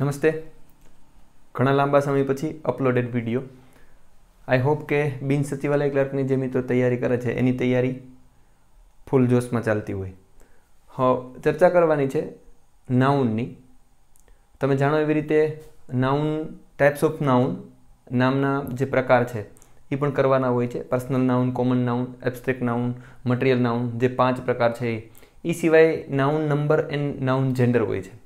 નમસ્તે. ઘણા લાંબા સમય પછી અપલોડેડ વીડિયો આઈ હોપ કે બિન સચિવાલય ક્લર્કની જે મિત્રો તૈયારી કરે છે. એની તૈયારી ફૂલ જોશમાં ચાલતી હોય. હ ચર્ચા કરવાની છે નાઉનની. તમે જાણો એવી રીતે નાઉન ટાઈપ્સ ઓફ નાઉન નામના જે પ્રકાર છે એ પણ કરવાના હોય છે. Personal noun common noun abstract noun material noun જે પાંચ પ્રકાર છે એ સિવાય noun number and noun gender હોય છે.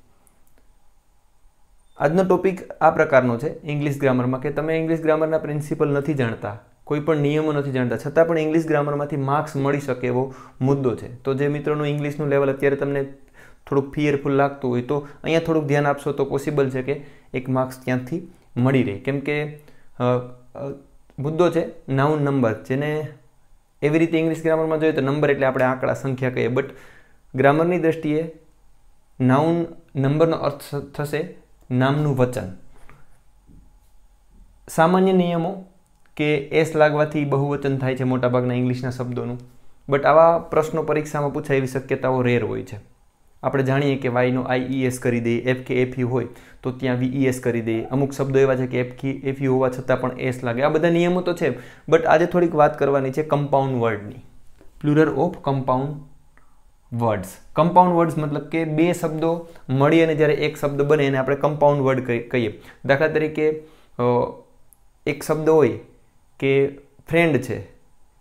આજનો ટોપિક આ પ્રકારનો છે ઇંગ્લિશ ગ્રામરમાં કે તમે ઇંગ્લિશ ગ્રામરના પ્રિન્સિપલ નથી જાણતા, કોઈ પણ નિયમો નથી જાણતા, છતાં પણ ઇંગ્લિશ ગ્રામરમાંથી માર્ક્સ મળી શકે એવો મુદ્દો છે. તો જે મિત્રોનું ઇંગ્લિશનું લેવલ અત્યારે તમને થોડુંક ફિયરફુલ લાગતું હોય તો અહીંયા થોડુંક ધ્યાન આપશો તો પોસિબલ છે કે એક માર્ક્સ ત્યાંથી મળી રહે. કેમ કે મુદ્દો છે નાઉન નંબર જેને એવી રીતે ઇંગ્લિશ ગ્રામરમાં જોઈએ તો નંબર એટલે આપણે આંકડા સંખ્યા કહીએ બટ ગ્રામરની દ્રષ્ટિએ નાઉન નંબરનો અર્થ થશે નામનું વચન. સામાન્ય નિયમો કે એસ લાગવાથી બહુવચન થાય છે મોટાભાગના ઇંગ્લિશના શબ્દોનું. બટ આવા પ્રશ્નો પરીક્ષામાં પૂછાય એવી શક્યતાઓ રેર હોય છે. આપણે જાણીએ કે વાયનો આઈઈએસ કરી દઈએ એફ કે એફ યુ હોય, તો ત્યાં વીઈએસ કરી દઈએ અમુક શબ્દો એવા છે કે એફ કે એફ યુ હોવા છતાં પણ એસ લાગે. આ બધા નિયમો તો છે, બટ આજે થોડીક વાત કરવાની છે compound વર્ડની. Plural of compound words compound words મતલબ કે બે શબ્દો મળી અને જ્યારે એક શબ્દ બને એને આપણે કમ્પાઉન્ડ વર્ડ કહીએ. દાખલા તરીકે એક શબ્દ હોય કે ફ્રેન્ડ છે,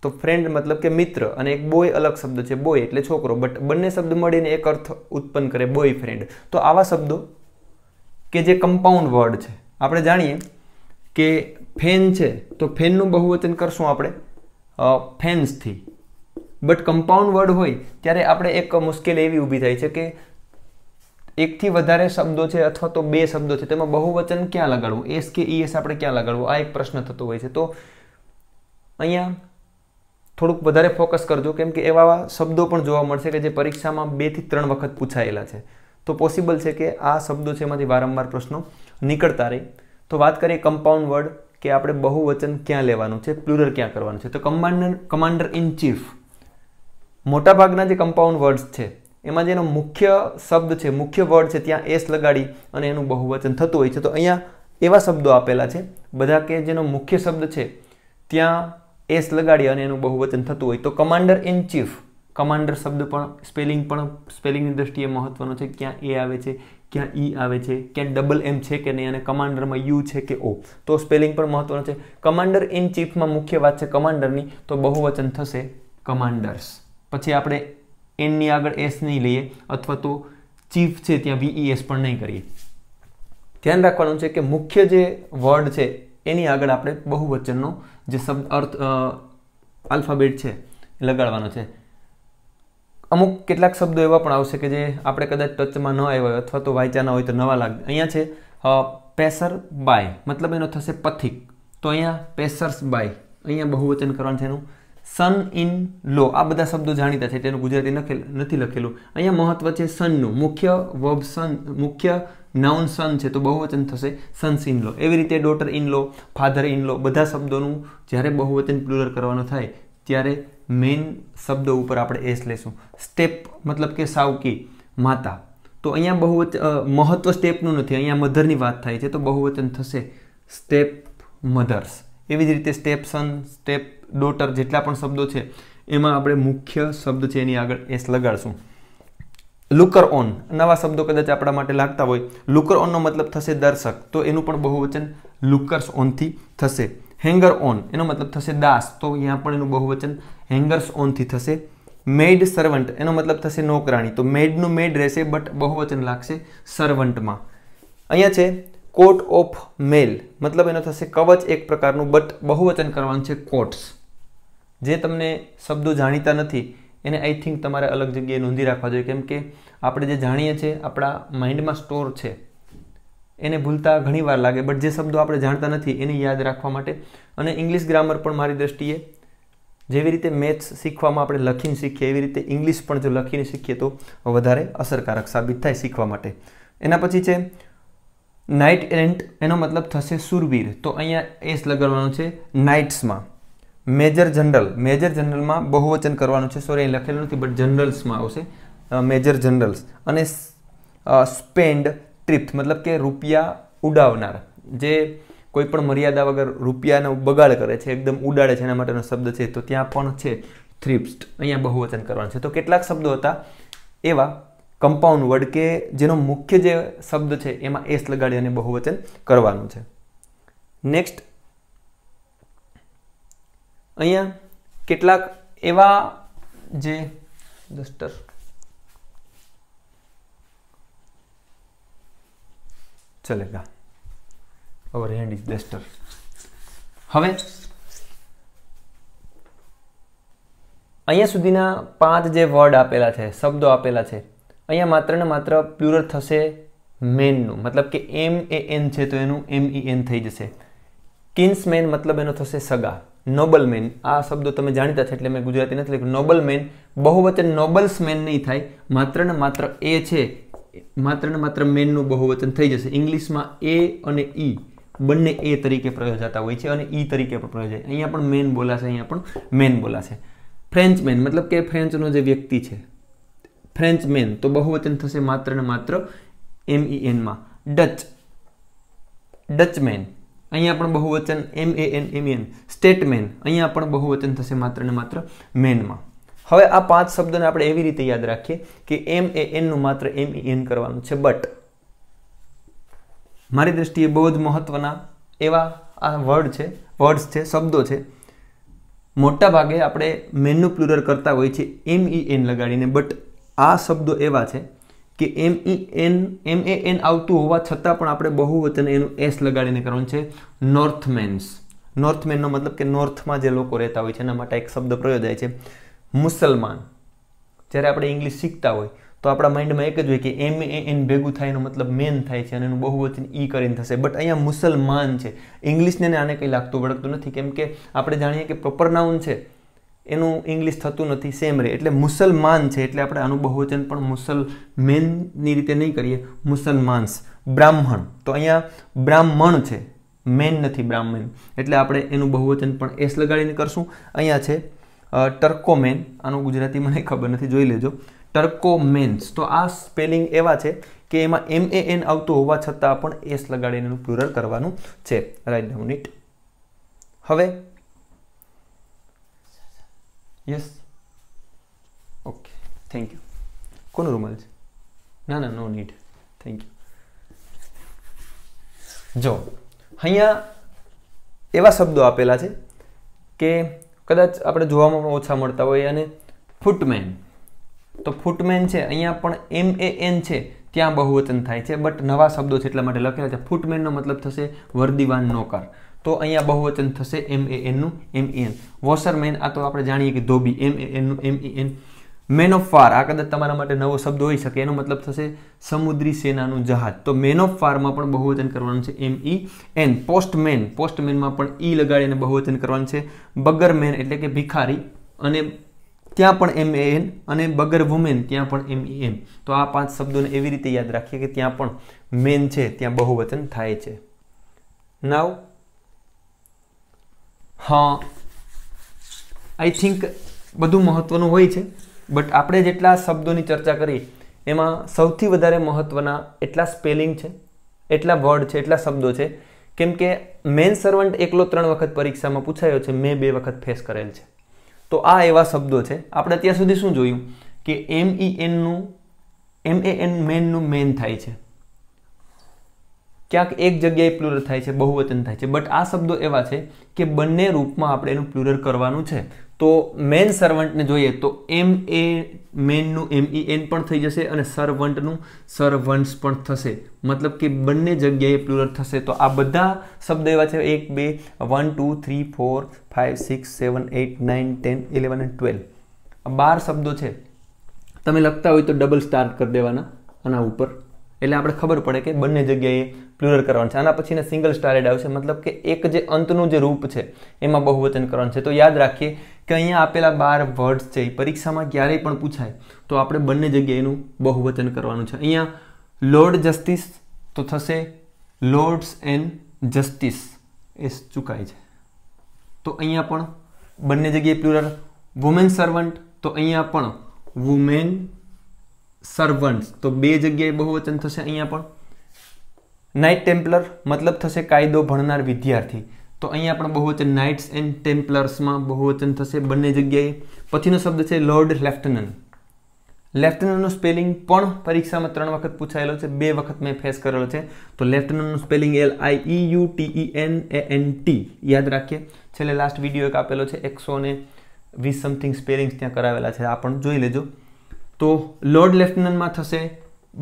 તો ફ્રેન્ડ મતલબ કે મિત્ર અને એક બોય અલગ શબ્દ છે બોય એટલે છોકરો. બટ બંને શબ્દ મળીને એક અર્થ ઉત્પન્ન કરે બોય ફ્રેન્ડ તો આવા શબ્દો કે જે કમ્પાઉન્ડ વર્ડ છે. આપણે જાણીએ કે ફેન છે, તો ફેનનું બહુવચન કરશું આપણે ફેન્સથી બટ કમ્પાઉન્ડ વર્ડ હોય, ત્યારે આપણે એક મુશ્કેલી એવી ઊભી થાય છે કે એકથી વધારે શબ્દો છે અથવા તો બે શબ્દો છે, તેમાં બહુવચન ક્યાં લગાડવું? એસ કે ઈએસ આપણે ક્યાં લગાડવું? આ એક પ્રશ્ન થતો હોય છે. તો અહીંયા થોડુંક વધારે ફોકસ કરજો, કેમ કે એવા શબ્દો પણ જોવા મળશે કે જે પરીક્ષામાં બેથી ત્રણ વખત પૂછાયેલા છે. તો પોસિબલ છે કે આ શબ્દો છે એમાંથી વારંવાર પ્રશ્નો નીકળતા રહે. તો વાત કરીએ કમ્પાઉન્ડ વર્ડ કે આપણે બહુવચન ક્યાં લેવાનું છે? પ્લુરર ક્યાં કરવાનું છે? તો કમાન્ડર કમાન્ડર ઇન ચીફ મોટાભાગના જે કમ્પાઉન્ડ વર્ડ્સ છે, એમાં જેનો મુખ્ય શબ્દ છે, મુખ્ય વર્ડ છે, ત્યાં એસ લગાડી અને એનું બહુવચન થતું હોય છે. તો અહીંયા એવા શબ્દો આપેલા છે. બધા કે જેનો મુખ્ય શબ્દ છે, ત્યાં એસ લગાડી અને એનું બહુવચન થતું હોય. તો કમાન્ડર ઇન ચીફ કમાન્ડર શબ્દ પણ સ્પેલિંગ પણ સ્પેલિંગની દ્રષ્ટિએ મહત્વનો છે ક્યાં એ આવે છે, ક્યાં ઈ આવે છે, ક્યાં ડબલ એમ છે કે નહીં, અને કમાન્ડરમાં યુ છે કે ઓ તો સ્પેલિંગ પણ મહત્વનો છે. કમાન્ડર ઇન ચીફમાં મુખ્ય વાત છે કમાન્ડરની તો બહુવચન થશે કમાન્ડર્સ પછી આપણે એનની આગળ એસ નહીં લઈએ અથવા તો ચીફ છે ત્યાં વીઈએસ પણ નહીં કરીએ. ધ્યાન રાખવાનું છે કે મુખ્ય જે વર્ડ છે, એની આગળ આપણે બહુવચનનો જે શબ્દ, અર્થ આલ્ફાબેટ છે, લગાડવાનો છે. અમુક કેટલાક શબ્દો એવા પણ આવશે કે જે આપણે કદાચ ટચમાં ન આવ્યા હોય અથવા તો વાંચ્યા ન હોય તો નવા લાગે અહીંયા છે પેસર બાય મતલબ એનો થશે પથિક. તો અહીંયા પેસર્સ બાય અહીંયા બહુવચન કરવાનું છે એનું. સન ઇન લો આ બધા શબ્દો જાણીતા છે, તેનું ગુજરાતી નથી લખેલું. અહીંયા મહત્વ છે સનનું મુખ્ય વર્બ સન મુખ્ય નાઉન સન છે, તો બહુવચન થશે સન્સ ઇન લો એવી રીતે daughter in law father in law બધા શબ્દોનું જ્યારે બહુવચન પ્લુરર કરવાનું થાય, ત્યારે મેઇન શબ્દો ઉપર આપણે એસ લેશું. સ્ટેપ મતલબ કે સાવકી, માતા. તો અહીંયા બહુવચ મહત્વ સ્ટેપનું નથી, અહીંયા મધરની વાત થાય છે, તો બહુવચન થશે સ્ટેપ મધર્સ એવી જ રીતે સ્ટેપ સન સ્ટેપ ડોટર જેટલા પણ શબ્દો છે, એમાં આપણે મુખ્ય શબ્દ છે એની આગળ એસ લગાડશું. લુકર ઓન. નવા શબ્દો કદાચ આપણા માટે લાગતા હોય. લુકર ઓનનો મતલબ થશે દર્શક. તો એનું પણ બહુવચન લુકર્સ ઓનથી થશે. Hanger on. એનો મતલબ થશે દાસ. તો અહીંયા પણ એનું બહુવચન હેંગર્સ ઓનથી થશે. મેડ સર્વન્ટ એનો મતલબ થશે નોકરાણી. તો મેડનું મેડ રહેશે બટ બહુવચન લાગશે સર્વન્ટમાં અહીંયા છે કોટ ઓફ મેલ મતલબ એનો થશે કવચ એક પ્રકારનું બટ બહુવચન કરવાનું છે કોટ્સ જે તમને શબ્દો જાણીતા નથી, એને આઈ થિંક તમારે અલગ જગ્યાએ નોંધી રાખવા જોઈએ. કેમ કે આપણે જે જાણીએ છીએ, આપણા માઇન્ડમાં સ્ટોર છે. એને ભૂલતા ઘણી વાર લાગે બટ જે શબ્દો આપણે જાણતા નથી, એને યાદ રાખવા માટે. અને ઇંગ્લિશ ગ્રામર પણ મારી દ્રષ્ટિએ જેવી રીતે મેથ્સ શીખવામાં આપણે લખીને શીખીએ, એવી રીતે ઇંગ્લિશ પણ જો લખીને શીખીએ તો વધારે અસરકારક સાબિત થાય શીખવા માટે. એના પછી છે નાઇટ એન્ટ એનો મતલબ થશે સુરવીર. તો અહીંયા એસ લગાડવાનું છે નાઇટ્સમાં મેજર જનરલ મેજર જનરલમાં બહુવચન કરવાનું છે. સોરી અહીં લખેલું નથી બટ જનરલ્સમાં આવશે. મેજર જનરલ્સ અને સ્પેન્ડ ટ્રીપ્સ મતલબ કે રૂપિયા ઉડાવનાર. જે કોઈ પણ મર્યાદા વગર રૂપિયાનો બગાડ કરે છે, એકદમ ઉડાડે છે, એના માટેનો શબ્દ છે, તો ત્યાં પણ છે થ્રિપ્સ્ટ અહીંયા બહુવચન કરવાનું છે. તો કેટલાક શબ્દો હતા એવા કમ્પાઉન્ડ વર્ડ કે જેનો મુખ્ય જે શબ્દ છે, એમાં એસ લગાડી અને બહુવચન કરવાનું છે. નેક્સ્ટ અહીંયા કેટલાક એવા જે ડસ્ટર ચલેગા અવર હેન્ડ ઇઝ ડસ્ટર હવે, અહીંયા સુધીના પાંચ જે વર્ડ આપેલા છે, શબ્દો આપેલા છે અહીંયા માત્ર ને માત્ર પ્લુરલ થશે મેનનું મતલબ કે એમ એ એન છે તો એનું એમ ઈ એન થઈ જશે. કિન્સમેન મતલબ એનો થશે સગા. નોબલ મેન આ શબ્દો તમે જાણીતા છે એટલે મેં ગુજરાતી નથી લખ્યું. નોબલ મેન બહુવચન નોબલ્સ મેન નહીં થાય. માત્ર ને માત્ર એ છે. માત્ર ને માત્ર મેનનું બહુવચન થઈ જશે. ઇંગ્લિશમાં એ અને ઈ બંને એ તરીકે પ્રયોજાતા હોય છે અને ઈ તરીકે પણ પ્રયોજાય. અહીંયા પણ મેન બોલાશે, અહીંયા પણ મેન બોલાશે. ફ્રેન્ચ મેન મતલબ કે ફ્રેન્ચનો જે વ્યક્તિ છે. ફ્રેન્ચ મેન તો બહુવચન થશે માત્ર ને માત્ર એમ ઈ એનમાં ડચ ડચમેન અહીંયા પણ બહુવચન M A N M N statesmen અહીંયા પણ બહુવચન થશે માત્ર ને માત્ર મેનમાં હવે આ પાંચ શબ્દોને આપણે એવી રીતે યાદ રાખીએ કે એમ એ એનનું માત્ર એમ ઈ એન કરવાનું છે. બટ મારી દ્રષ્ટિએ બહુ જ મહત્વના એવા આ વર્ડ છે વર્ડ્સ છે, શબ્દો છે. મોટા ભાગે આપણે મેનનું પ્લુરર કરતા હોય છે એમ ઈ એન લગાડીને. બટ આ શબ્દો એવા છે કે એમ E N, M A N આવતું હોવા છતાં પણ આપણે બહુવચન એનું એસ લગાડીને કરવાનું છે નોર્થમેન્સ. નોર્થમેનનો મતલબ કે નોર્થમાં જે લોકો રહેતા હોય છે, એના માટે એક શબ્દ પ્રયોજાય છે મુસલમાન. જ્યારે આપણે ઇંગ્લિશ શીખતા હોય, તો આપણા માઇન્ડમાં એક જ હોય કે એમ એ એન ભેગું થાય, એનો મતલબ મેન થાય છે અને એનું બહુવચન ઈ કરીને થશે. બટ અહીંયા મુસલમાન છે. ઇંગ્લિશને આને કંઈ લાગતું વળગતું નથી. કેમ કે આપણે જાણીએ કે પ્રોપર નાઉન છે. એનું ઇંગ્લિશ થતું નથી સેમ રે એટલે મુસલમાન છે, એટલે આપણે આનું બહુવચન પણ મુસલમેનની રીતે નહીં કરીએ, મુસલમાન્સ. બ્રાહ્મણ. તો અહીંયા બ્રાહ્મણ છે. મેન નથી બ્રાહ્મણ. એટલે આપણે એનું બહુવચન પણ એસ લગાડીને કરશું. અહીંયા છે ટર્કોમેન. આનું ગુજરાતી મને ખબર નથી, જોઈ લેજો. ટર્કોમેન્સ. તો આ સ્પેલિંગ એવા છે કે એમાં એમ એ એન આવતું હોવા છતાં પણ એસ લગાડીને એનું પ્લુરલ કરવાનું છે. રાઈટ ડાઉન ઇટ હવે યસ ઓકે થેન્ક યુ કોનો રૂમાલ છે ના ના નો નીડ થેન્ક યુ જો અહીંયા એવા શબ્દો આપેલા છે કે કદાચ આપણે જોવામાં પણ ઓછા મળતા હોય અને ફૂટમેન તો ફૂટમેન છે, અહીંયા પણ એમ એ એન છે. ત્યાં બહુવચન થાય છે. બટ નવા શબ્દો છે એટલા માટે લખેલા છે. ફૂટમેનનો મતલબ થશે વર્દીવાન નોકર. તો અહીંયા બહુવચન થશે એમ એ એનનું એમ એન વોશરમેન આ તો આપણે જાણીએ કે ધોબી. M A એનનું M E N men of far આ કદાચ તમારા માટે નવો શબ્દ હોઈ શકે. એનો મતલબ થશે સમુદ્રી સેનાનું જહાજ. તો મેન ઓફ ફારમાં પણ બહુવચન કરવાનું છે એમ ઈ એન પોસ્ટમેન પોસ્ટમેનમાં પણ ઈ લગાડીને બહુવચન કરવાનું છે. બગરમેન એટલે કે ભિખારી. અને ત્યાં પણ એમ એ એન અને બગર વુમેન ત્યાં પણ એમ એ એમ તો આ પાંચ શબ્દોને એવી રીતે યાદ રાખીએ કે ત્યાં પણ મેન છે, ત્યાં બહુવચન થાય છે. નાવ હા આઈ થિંક બધું મહત્વનું હોય છે બટ આપણે જેટલા શબ્દોની ચર્ચા કરી, એમાં સૌથી વધારે મહત્વના એટલા સ્પેલિંગ છે, એટલા વર્ડ છે, એટલા શબ્દો છે. કેમ કે મેન સર્વન્ટ એકલો ત્રણ વખત પરીક્ષામાં પૂછાયો છે, મેં બે વખત ફેસ કરેલ છે. તો આ એવા શબ્દો છે. આપણે અત્યાર સુધી શું જોયું? કે એમ ઈ એનનું એમ એ એન મેનનું મેન થાય છે. ક્યાંક એક જગ્યાએ પ્લુરલ થાય છે, બહુવચન થાય છે. બટ આ શબ્દો એવા છે કે બંને રૂપમાં આપણે એનું પ્લુરલ કરવાનું છે. તો મેન સર્વન્ટને જોઈએ તો એમ એ મેનનું એમ ઈ એન પણ થઈ જશે અને સર્વન્ટનું સર્વન્ટ્સ પણ થશે. મતલબ કે બંને જગ્યાએ પ્લુરલ થશે. તો આ બધા શબ્દો એવા છે. એક, બે one two three four five six seven eight nine ten eleven and twelve બાર શબ્દો છે. તમે લખતા હોય તો ડબલ સ્ટાર કરી દેવાના આના ઉપર. એટલે આપણે ખબર પડે કે બંને જગ્યાએ પ્લુરલ કરવાનું છે. આના પછીને સિંગલ સ્ટારેડ આવશે. મતલબ કે એક જે અંતનું જે રૂપ છે, એમાં બહુવચન કરવાનું છે. તો યાદ રાખીએ કે અહીંયા આપેલા બાર વર્ડ્સ છે, એ પરીક્ષામાં ક્યારેય પણ પૂછાય. તો આપણે બંને જગ્યાએ એનું બહુવચન કરવાનું છે. અહીંયા લોર્ડ જસ્ટિસ તો થશે લોર્ડ્સ એન્ડ જસ્ટિસ એ ચૂકાય છે. તો અહીંયા પણ બંને જગ્યાએ પ્લુરલ વુમેન સર્વન્ટ તો અહીંયા પણ વુમેન સર્વન્ટ્સ તો બે જગ્યાએ બહુવચન થશે અહીંયા પણ. નાઇટ ટેમ્પલર મતલબ થશે કાયદો ભણનાર વિદ્યાર્થી. તો અહીંયા પણ બહુવચન નાઇટ્સ એન્ડ ટેમ્પલર્સમાં બહુવચન થશે બંને જગ્યાએ. પછીનો શબ્દ છે લોર્ડ લેફ્ટનન્ટ લેફ્ટનન્ટનું સ્પેલિંગ પણ પરીક્ષામાં ત્રણ વખત પૂછાયેલો છે, બે વખત મેં ફેસ કરેલો છે. તો લેફ્ટનન્ટનું spelling L I E U T E N A N T યાદ રાખીએ, છેલ્લે લાસ્ટ વીડિયો એક આપેલો છે, એકસો ને વીસ સમથિંગ સ્પેલિંગ્સ ત્યાં કરાવેલા છે. આ પણ જોઈ લેજો. તો લોર્ડ લેફ્ટનન્ટમાં થશે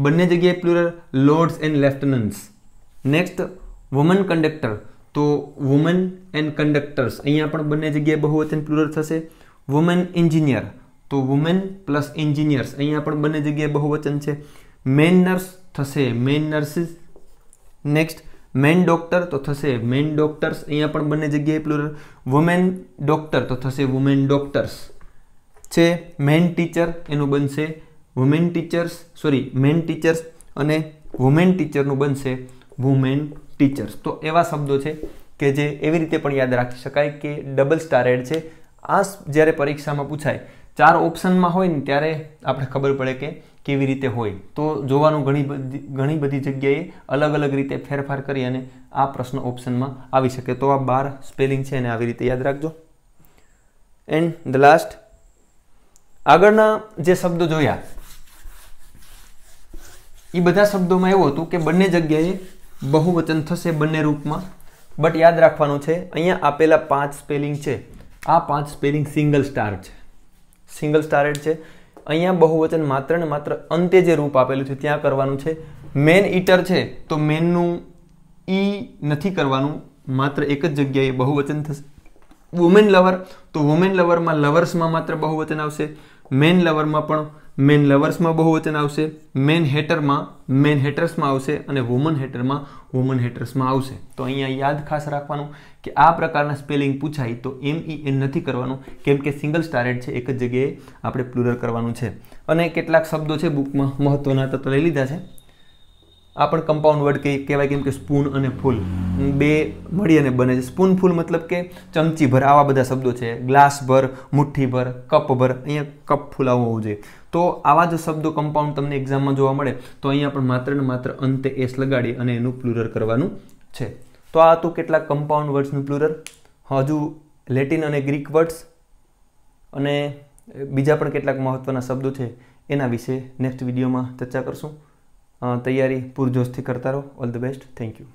બંને જગ્યાએ plural lords and lieutenants next woman conductor તો વુમન એન્ડ કંડક્ટર્સ અહીંયા પણ બંને જગ્યાએ બહુવચન પ્લુરલ થશે. વુમેન એન્જિનિયર તો વુમેન પ્લસ એન્જિનિયર્સ અહીંયા પણ બંને જગ્યાએ બહુવચન છે. મેન નર્સ થશે. Men nurses next men doctor તો થશે. મેન ડોક્ટર્સ અહીંયા પણ બંને જગ્યાએ પ્લુરલ વુમેન ડોક્ટર તો થશે. વુમેન ડોક્ટર્સ છે. મેન ટીચર એનું બનશે. Women teachers sorry men teachers અને વુમેન ટીચરનું બનશે. વુમેન ટીચર્સ તો એવા શબ્દો છે કે જે એવી રીતે પણ યાદ રાખી શકાય કે ડબલ સ્ટાર એડ છે. આ જ્યારે પરીક્ષામાં પૂછાય, ચાર ઓપ્શનમાં હોય ને ત્યારે આપણે ખબર પડે કે કેવી રીતે હોય. તો જોવાનું ઘણી બધી ઘણી બધી જગ્યાએ અલગ અલગ રીતે ફેરફાર કરી અને આ પ્રશ્ન ઓપ્શનમાં આવી શકે. તો આ બાર સ્પેલિંગ છે એને આવી રીતે યાદ રાખજો. એન્ડ ધ લાસ્ટ આગળના જે શબ્દો જોયા એ બધા શબ્દોમાં એવું હતું કે બંને જગ્યાએ બહુવચન થશે બંને રૂપમાં. બટ યાદ રાખવાનું છે, અહીંયા આપેલા પાંચ સ્પેલિંગ છે. આ પાંચ સ્પેલિંગ સિંગલ સ્ટાર છે. સિંગલ સ્ટારેડ છે. અહીંયા બહુવચન માત્ર ને માત્ર અંતે જે રૂપ આપેલું છે, ત્યાં કરવાનું છે. મેન ઈટર છે, તો મેનનું ઈ નથી કરવાનું. માત્ર એક જ જગ્યાએ બહુવચન થશે. વુમેન લવર તો વુમેન લવરમાં લવર્સમાં માત્ર બહુવચન આવશે. મેન લવરમાં પણ મેન લવર્સમાં બહુવચન આવશે મેન હેટરમાં મેન હેટર્સમાં આવશે અને વુમન હેટરમાં વુમન હેટર્સમાં આવશે. તો અહીંયા યાદ ખાસ રાખવાનું કે આ પ્રકારના સ્પેલિંગ પૂછાય તો એમ ઈ એન નથી કરવાનું, કેમ કે સિંગલ સ્ટારેડ છે, એક જ જગ્યાએ આપણે પ્લુરલ કરવાનું છે. અને કેટલાક શબ્દો છે બુકમાં મહત્વના તત્વ લઈ લીધા છે. આ પણ કમ્પાઉન્ડ વર્ડ કે કહેવાય કેમ કે સ્પૂન અને ફૂલ. બે મળી અને બને છે. સ્પૂન ફૂલ મતલબ કે ચમચી ભર આવા બધા શબ્દો છે. ગ્લાસ ભર મુઠ્ઠી ભર કપ ભર અહીંયા કપ ફૂલાવવું હોવું જોઈએ. તો આવા જ શબ્દો કમ્પાઉન્ડ તમને એક્ઝામમાં જોવા મળે, તો અહીંયા પણ માત્ર ને માત્ર અંતે એસ લગાડી અને એનું પ્લુરર કરવાનું છે. તો આ હતું કેટલાક કમ્પાઉન્ડ વર્ડ્સનું પ્લુરર હજુ લેટિન અને ગ્રીક વર્ડ્સ અને બીજા પણ કેટલાક મહત્ત્વના શબ્દો છે, એના વિશે નેક્સ્ટ વિડીયોમાં ચર્ચા કરશું. તૈયારી પૂરજોશથી કરતા રહો. All the best thank you